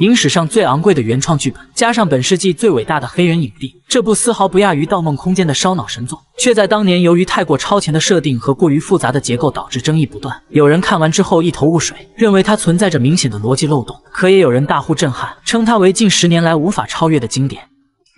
影史上最昂贵的原创剧本，加上本世纪最伟大的黑人影帝，这部丝毫不亚于《盗梦空间》的烧脑神作，却在当年由于太过超前的设定和过于复杂的结构导致争议不断。有人看完之后一头雾水，认为它存在着明显的逻辑漏洞；可也有人大呼震撼，称它为近十年来无法超越的经典。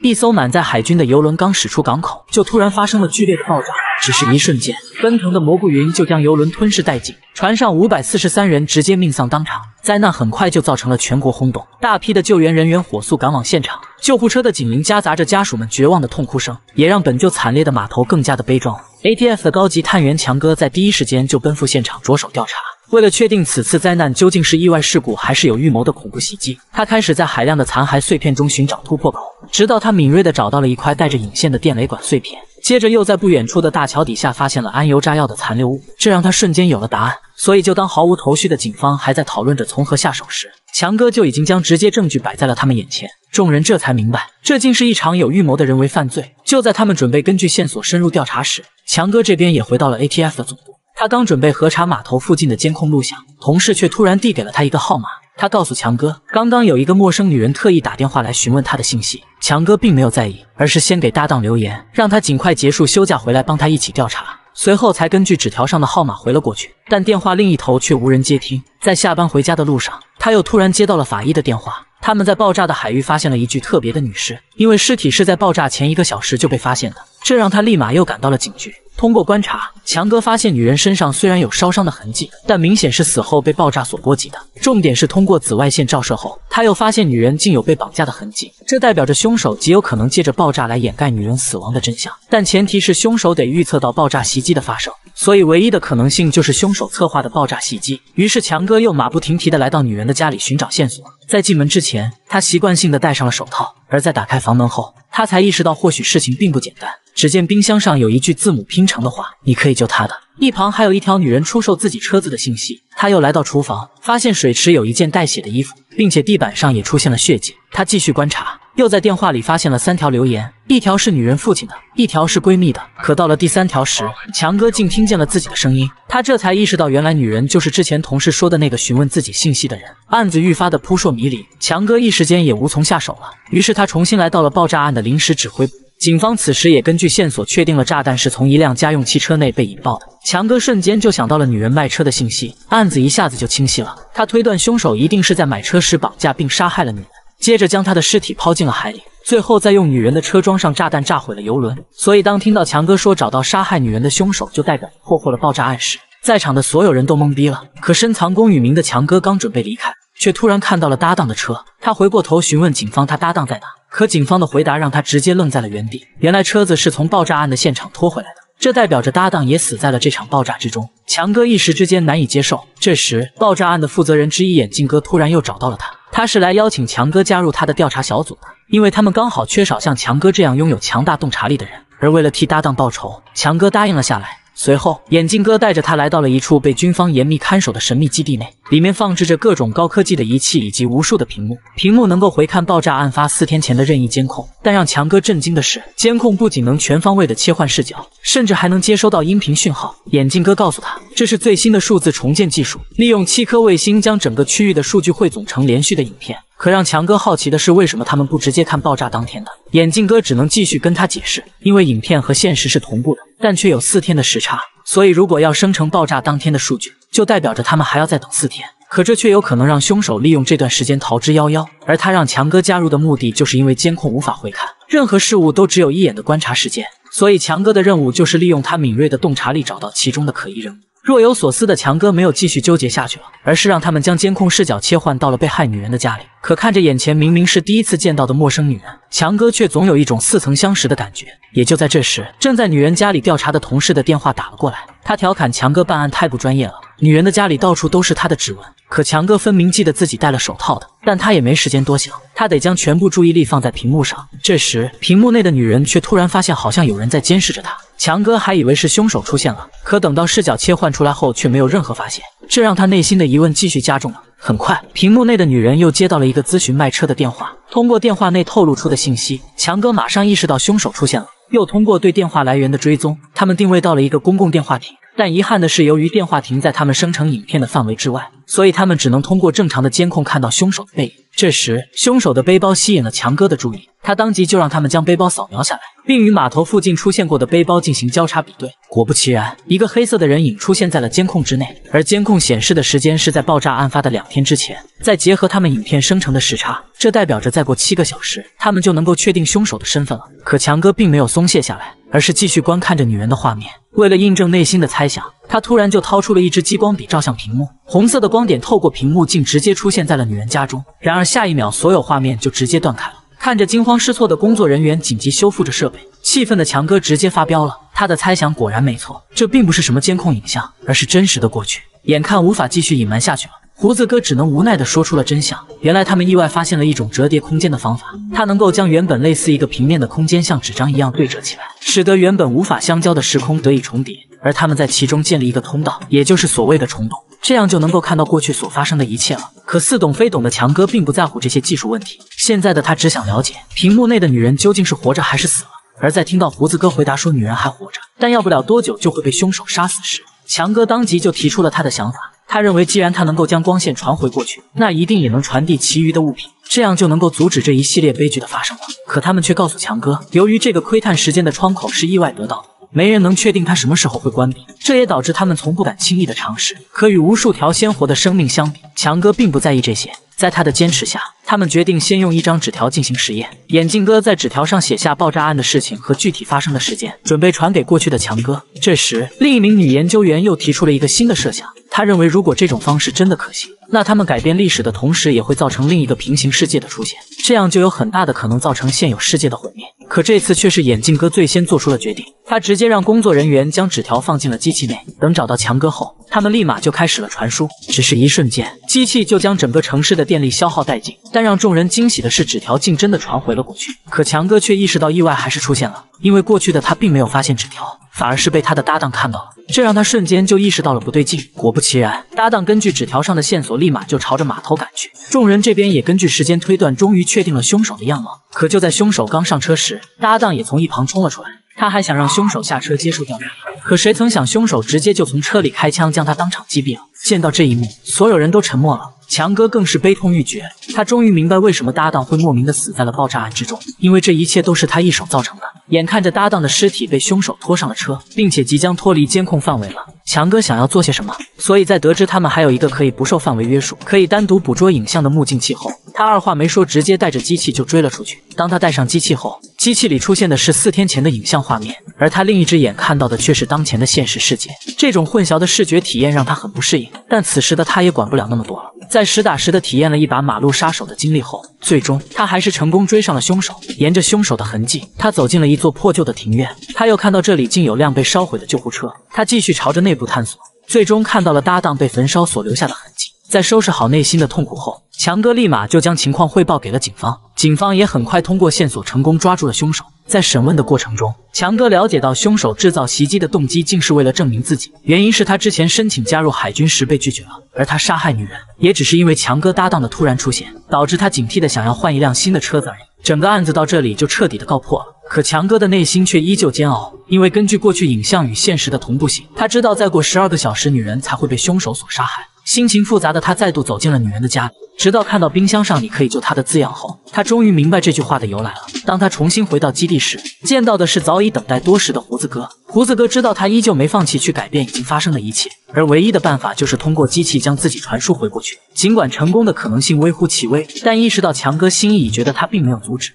一艘满载海军的游轮刚驶出港口，就突然发生了剧烈的爆炸。只是一瞬间，奔腾的蘑菇云就将游轮吞噬殆尽，船上五百四十三人直接命丧当场。灾难很快就造成了全国轰动，大批的救援人员火速赶往现场。救护车的警铃夹杂着家属们绝望的痛哭声，也让本就惨烈的码头更加的悲壮。ATF 的高级探员强哥在第一时间就奔赴现场着手调查。为了确定此次灾难究竟是意外事故还是有预谋的恐怖袭击，他开始在海量的残骸碎片中寻找突破口，直到他敏锐地找到了一块带着引线的电雷管碎片，接着又在不远处的大桥底下发现了安油炸药的残留物，这让他瞬间有了答案。所以，就当毫无头绪的警方还在讨论着从何下手时，强哥就已经将直接证据摆在了他们眼前。众人这才明白，这竟是一场有预谋的人为犯罪。就在他们准备根据线索深入调查时，强哥这边也回到了 ATF 的总部。他刚准备核查码头附近的监控录像，同事却突然递给了他一个号码。他告诉强哥，刚刚有一个陌生女人特意打电话来询问他的信息。强哥并没有在意，而是先给搭档留言，让他尽快结束休假回来帮他一起调查。随后才根据纸条上的号码回了过去，但电话另一头却无人接听。在下班回家的路上，他又突然接到了法医的电话。他们在爆炸的海域发现了一具特别的女尸，因为尸体是在爆炸前一个小时就被发现的，这让他立马又赶到了警局。通过观察，强哥发现女人身上虽然有烧伤的痕迹，但明显是死后被爆炸所波及的。重点是通过紫外线照射后，他又发现女人竟有被绑架的痕迹，这代表着凶手极有可能借着爆炸来掩盖女人死亡的真相。但前提是凶手得预测到爆炸袭击的发生，所以唯一的可能性就是凶手策划的爆炸袭击。于是强哥又马不停蹄地来到女人的家里寻找线索。在进门之前，他习惯性的戴上了手套，而在打开房门后，他才意识到或许事情并不简单。只见冰箱上有一句字母拼成的话：“你可以救他的。”一旁还有一条女人出售自己车子的信息。他又来到厨房，发现水池有一件带血的衣服，并且地板上也出现了血迹。他继续观察，又在电话里发现了三条留言，一条是女人父亲的，一条是闺蜜的。可到了第三条时，强哥竟听见了自己的声音。他这才意识到，原来女人就是之前同事说的那个询问自己信息的人。案子愈发的扑朔迷离，强哥一时间也无从下手了。于是他重新来到了爆炸案的临时指挥部。警方此时也根据线索确定了炸弹是从一辆家用汽车内被引爆的。强哥瞬间就想到了女人卖车的信息，案子一下子就清晰了。他推断凶手一定是在买车时绑架并杀害了女人，接着将她的尸体抛进了海里，最后再用女人的车装上炸弹炸毁了游轮。所以当听到强哥说找到杀害女人的凶手就代表破获了爆炸案时，在场的所有人都懵逼了。可深藏功与名的强哥刚准备离开，却突然看到了搭档的车。他回过头询问警方他搭档在哪。可警方的回答让他直接愣在了原地。原来车子是从爆炸案的现场拖回来的，这代表着搭档也死在了这场爆炸之中。强哥一时之间难以接受。这时，爆炸案的负责人之一眼镜哥突然又找到了他，他是来邀请强哥加入他的调查小组的，因为他们刚好缺少像强哥这样拥有强大洞察力的人。而为了替搭档报仇，强哥答应了下来。随后，眼镜哥带着他来到了一处被军方严密看守的神秘基地内，里面放置着各种高科技的仪器以及无数的屏幕，屏幕能够回看爆炸案发四天前的任意监控。但让强哥震惊的是，监控不仅能全方位的切换视角，甚至还能接收到音频讯号。眼镜哥告诉他，这是最新的数字重建技术，利用七颗卫星将整个区域的数据汇总成连续的影片。可让强哥好奇的是，为什么他们不直接看爆炸当天的？眼镜哥只能继续跟他解释，因为影片和现实是同步的，但却有四天的时差，所以如果要生成爆炸当天的数据，就代表着他们还要再等四天。可这却有可能让凶手利用这段时间逃之夭夭。而他让强哥加入的目的，就是因为监控无法回看任何事物，都只有一眼的观察时间，所以强哥的任务就是利用他敏锐的洞察力，找到其中的可疑人物。若有所思的强哥没有继续纠结下去了，而是让他们将监控视角切换到了被害女人的家里。可看着眼前明明是第一次见到的陌生女人，强哥却总有一种似曾相识的感觉。也就在这时，正在女人家里调查的同事的电话打了过来，他调侃强哥办案太不专业了。女人的家里到处都是她的指纹，可强哥分明记得自己戴了手套的，但他也没时间多想，他得将全部注意力放在屏幕上。这时，屏幕内的女人却突然发现好像有人在监视着她。强哥还以为是凶手出现了，可等到视角切换出来后，却没有任何发现，这让他内心的疑问继续加重了。很快，屏幕内的女人又接到了一个咨询卖车的电话，通过电话内透露出的信息，强哥马上意识到凶手出现了。又通过对电话来源的追踪，他们定位到了一个公共电话亭。但遗憾的是，由于电话亭在他们生成影片的范围之外，所以他们只能通过正常的监控看到凶手的背影。这时，凶手的背包吸引了强哥的注意，他当即就让他们将背包扫描下来，并与码头附近出现过的背包进行交叉比对。果不其然，一个黑色的人影出现在了监控之内，而监控显示的时间是在爆炸案发的两天之前。再结合他们影片生成的时差，这代表着再过七个小时，他们就能够确定凶手的身份了。可强哥并没有松懈下来，而是继续观看着女人的画面。为了印证内心的猜想，他突然就掏出了一支激光笔照向屏幕，红色的光点透过屏幕竟直接出现在了女人家中。然而下一秒，所有画面就直接断开了。看着惊慌失措的工作人员紧急修复着设备，气愤的强哥直接发飙了。他的猜想果然没错，这并不是什么监控影像，而是真实的过去。眼看无法继续隐瞒下去了。胡子哥只能无奈地说出了真相。原来他们意外发现了一种折叠空间的方法，它能够将原本类似一个平面的空间像纸张一样对折起来，使得原本无法相交的时空得以重叠。而他们在其中建立一个通道，也就是所谓的虫洞，这样就能够看到过去所发生的一切了。可似懂非懂的强哥并不在乎这些技术问题，现在的他只想了解屏幕内的女人究竟是活着还是死了。而在听到胡子哥回答说女人还活着，但要不了多久就会被凶手杀死时，强哥当即就提出了他的想法。他认为，既然他能够将光线传回过去，那一定也能传递其余的物品，这样就能够阻止这一系列悲剧的发生了。可他们却告诉强哥，由于这个窥探时间的窗口是意外得到的，没人能确定它什么时候会关闭，这也导致他们从不敢轻易的尝试。可与无数条鲜活的生命相比，强哥并不在意这些。在他的坚持下，他们决定先用一张纸条进行实验。眼镜哥在纸条上写下爆炸案的事情和具体发生的时间，准备传给过去的强哥。这时，另一名女研究员又提出了一个新的设想。他认为，如果这种方式真的可行，那他们改变历史的同时，也会造成另一个平行世界的出现，这样就有很大的可能造成现有世界的毁灭。可这次却是眼镜哥最先做出了决定，他直接让工作人员将纸条放进了机器内。等找到强哥后，他们立马就开始了传输。只是一瞬间，机器就将整个城市的电力消耗殆尽。但让众人惊喜的是，纸条竟真的传回了过去。可强哥却意识到意外还是出现了，因为过去的他并没有发现纸条，反而是被他的搭档看到了。这让他瞬间就意识到了不对劲。果不其然，搭档根据纸条上的线索，立马就朝着码头赶去。众人这边也根据时间推断，终于确定了凶手的样貌。可就在凶手刚上车时，搭档也从一旁冲了出来。他还想让凶手下车接受调查，可谁曾想，凶手直接就从车里开枪将他当场击毙了。见到这一幕，所有人都沉默了。强哥更是悲痛欲绝，他终于明白为什么搭档会莫名的死在了爆炸案之中，因为这一切都是他一手造成的。眼看着搭档的尸体被凶手拖上了车，并且即将脱离监控范围了，强哥想要做些什么，所以在得知他们还有一个可以不受范围约束、可以单独捕捉影像的目镜器后，他二话没说，直接带着机器就追了出去。当他带上机器后，机器里出现的是四天前的影像画面，而他另一只眼看到的却是当前的现实世界。这种混淆的视觉体验让他很不适应，但此时的他也管不了那么多了。在实打实的体验了一把马路杀手的经历后，最终他还是成功追上了凶手。沿着凶手的痕迹，他走进了一座破旧的庭院。他又看到这里竟有辆被烧毁的救护车。他继续朝着内部探索，最终看到了搭档被焚烧所留下的痕。在收拾好内心的痛苦后，强哥立马就将情况汇报给了警方。警方也很快通过线索成功抓住了凶手。在审问的过程中，强哥了解到凶手制造袭击的动机竟是为了证明自己，原因是他之前申请加入海军时被拒绝了，而他杀害女人也只是因为强哥搭档的突然出现，导致他警惕的想要换一辆新的车子而已。整个案子到这里就彻底的告破了。可强哥的内心却依旧煎熬，因为根据过去影像与现实的同步性，他知道再过十二个小时，女人才会被凶手所杀害。心情复杂的他再度走进了女人的家里，直到看到冰箱上“你可以救他”的字样后，他终于明白这句话的由来了。当他重新回到基地时，见到的是早已等待多时的胡子哥。胡子哥知道他依旧没放弃去改变已经发生的一切，而唯一的办法就是通过机器将自己传输回过去。尽管成功的可能性微乎其微，但意识到强哥心意已决的他并没有阻止。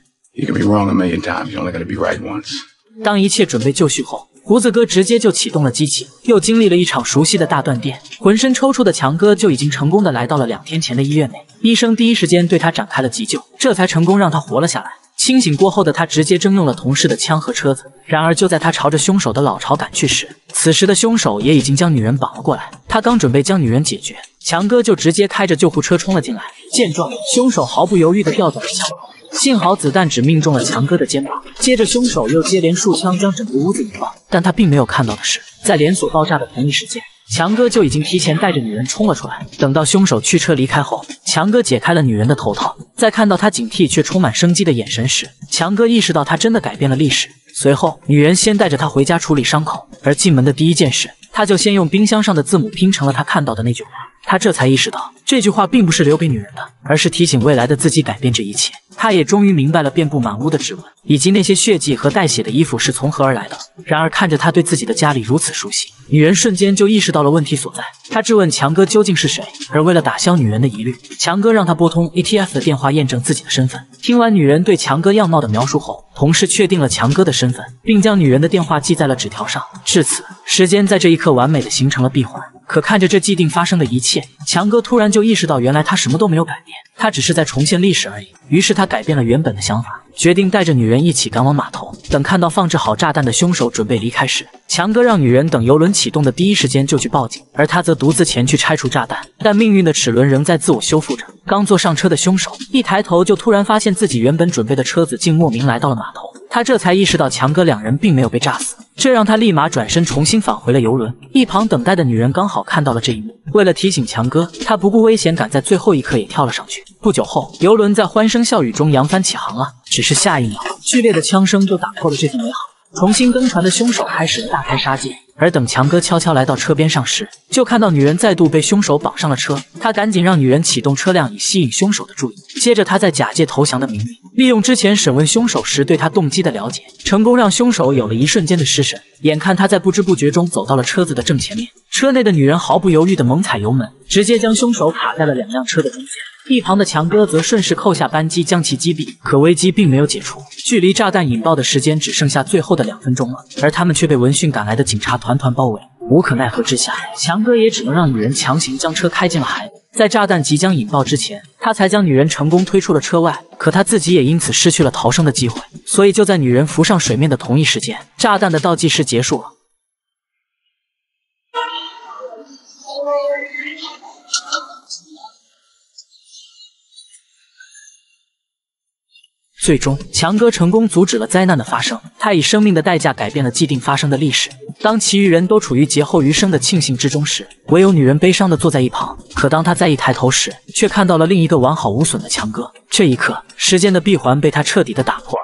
当一切准备就绪后。胡子哥直接就启动了机器，又经历了一场熟悉的大断电，浑身抽搐的强哥就已经成功的来到了两天前的医院内。医生第一时间对他展开了急救，这才成功让他活了下来。清醒过后的他直接征用了同事的枪和车子。然而就在他朝着凶手的老巢赶去时，此时的凶手也已经将女人绑了过来。他刚准备将女人解决，强哥就直接开着救护车冲了进来。见状，凶手毫不犹豫的调走了枪口。幸好子弹只命中了强哥的肩膀，接着凶手又接连数枪将整个屋子引爆。但他并没有看到的是，在连锁爆炸的同一时间，强哥就已经提前带着女人冲了出来。等到凶手驱车离开后，强哥解开了女人的头套，在看到她警惕却充满生机的眼神时，强哥意识到他真的改变了历史。随后，女人先带着他回家处理伤口，而进门的第一件事，他就先用冰箱上的字母拼成了他看到的那句话。他这才意识到这句话并不是留给女人的，而是提醒未来的自己改变这一切。他也终于明白了遍布满屋的指纹以及那些血迹和带血的衣服是从何而来的。然而看着他对自己的家里如此熟悉，女人瞬间就意识到了问题所在。她质问强哥究竟是谁，而为了打消女人的疑虑，强哥让他拨通 ATF 的电话验证自己的身份。听完女人对强哥样貌的描述后，同事确定了强哥的身份，并将女人的电话记在了纸条上。至此，时间在这一刻完美的形成了闭环。可看着这既定发生的一切，强哥突然就意识到，原来他什么都没有改变，他只是在重现历史而已。于是他改变了原本的想法，决定带着女人一起赶往码头。等看到放置好炸弹的凶手准备离开时，强哥让女人等游轮启动的第一时间就去报警，而他则独自前去拆除炸弹。但命运的齿轮仍在自我修复着。刚坐上车的凶手一抬头，就突然发现自己原本准备的车子竟莫名来到了码头。他这才意识到强哥两人并没有被炸死。这让他立马转身重新返回了游轮。一旁等待的女人刚好看到了这一幕，为了提醒强哥，他不顾危险，赶在最后一刻也跳了上去。不久后，游轮在欢声笑语中扬帆起航了。只是下一秒，剧烈的枪声就打破了这份美好。重新登船的凶手开始了大开杀戒。而等强哥悄悄来到车边上时，就看到女人再度被凶手绑上了车。他赶紧让女人启动车辆，以吸引凶手的注意。接着，他在假借投降的名义，利用之前审问凶手时对他动机的了解，成功让凶手有了一瞬间的失神。眼看他在不知不觉中走到了车子的正前面，车内的女人毫不犹豫地猛踩油门，直接将凶手卡在了两辆车的中间。一旁的强哥则顺势扣下扳机将其击毙，可危机并没有解除，距离炸弹引爆的时间只剩下最后的两分钟了，而他们却被闻讯赶来的警察团团包围。无可奈何之下，强哥也只能让女人强行将车开进了海里。在炸弹即将引爆之前，他才将女人成功推出了车外，可他自己也因此失去了逃生的机会。所以就在女人浮上水面的同一时间，炸弹的倒计时结束了。最终，强哥成功阻止了灾难的发生。他以生命的代价改变了既定发生的历史。当其余人都处于劫后余生的庆幸之中时，唯有女人悲伤的坐在一旁。可当她再一抬头时，却看到了另一个完好无损的强哥。这一刻，时间的闭环被他彻底的打破。